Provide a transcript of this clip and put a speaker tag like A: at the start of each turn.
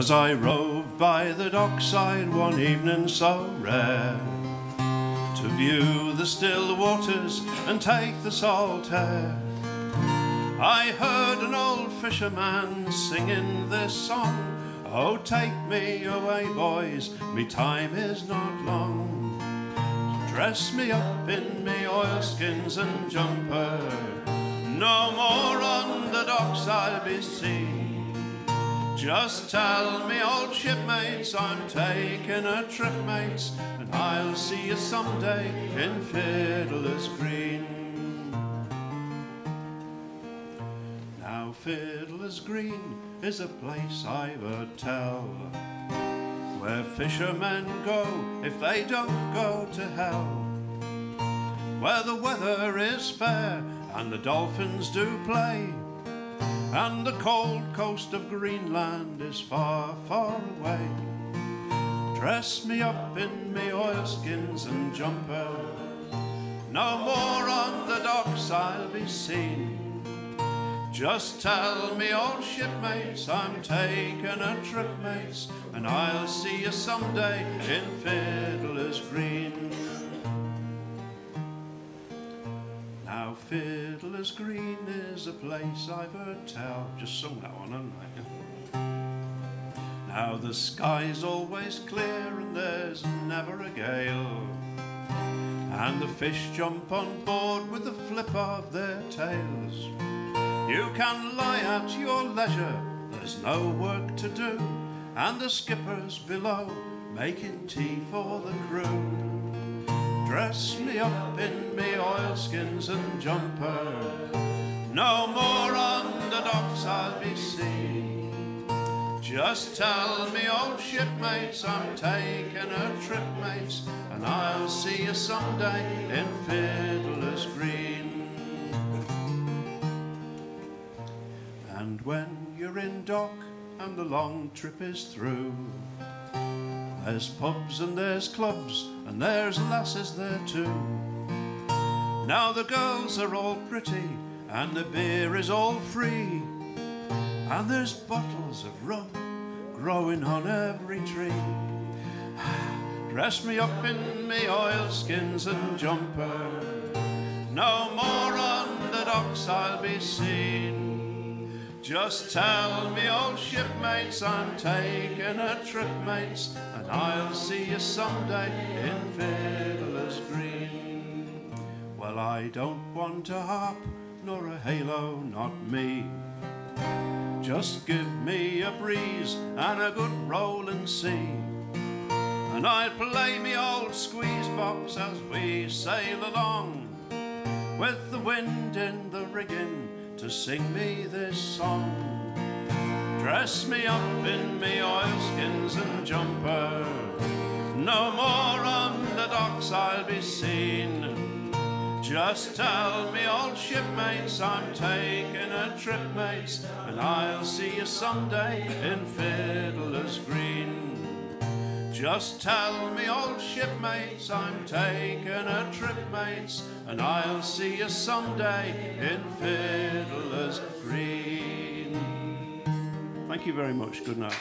A: As I roved by the dockside one evening so rare, to view the still waters and take the salt air, I heard an old fisherman singing this song. Oh, take me away, boys, me time is not long. Dress me up in me oilskins and jumper. No more on the docks I'll be seen. Just tell me, old shipmates, I'm taking a trip, mates, and I'll see you someday in Fiddler's Green. Now, Fiddler's Green is a place I've heard tell where fishermen go if they don't go to hell. Where the weather is fair and the dolphins do play, and the cold coast of Greenland is far, far away. Dress me up in me oilskins and jumper, no more on the docks I'll be seen. Just tell me, old shipmates, I'm taking a trip, mates, and I'll see you someday in Fiddler's Green. Fiddler's Green is a place I've heard tell. Just sung that one, haven't I? Now, the sky's always clear and there's never a gale. And the fish jump on board with the flip of their tails. You can lie at your leisure, there's no work to do, and the skipper's below making tea for the crew. Dress me up in me oilskins and jumper, no more on the docks I'll be seen. Just tell me, old shipmates, I'm taking a trip, mates, and I'll see you someday in Fiddler's Green. And when you're in dock and the long trip is through, there's pubs and there's clubs and there's lasses there too. Now the girls are all pretty and the beer is all free, and there's bottles of rum growing on every tree. Dress me up in me oilskins and jumper, no more on the docks I'll be seen. Just tell me, old shipmates, I'm taking a trip, mates, and I'll see you someday in Fiddler's Green. Well, I don't want a harp nor a halo, not me. Just give me a breeze and a good rolling sea. And I'll play me old squeeze box as we sail along, with the wind in the rigging to sing me this song. Dress me up in me oilskins and jumper. No more on the docks I'll be seen. Just tell me, old shipmates, I'm taking a trip, mates, and I'll see you someday in Green. Just tell me, old shipmates, I'm taking a trip, mates, and I'll see you someday in Fiddler's Green. Thank you very much. Good night.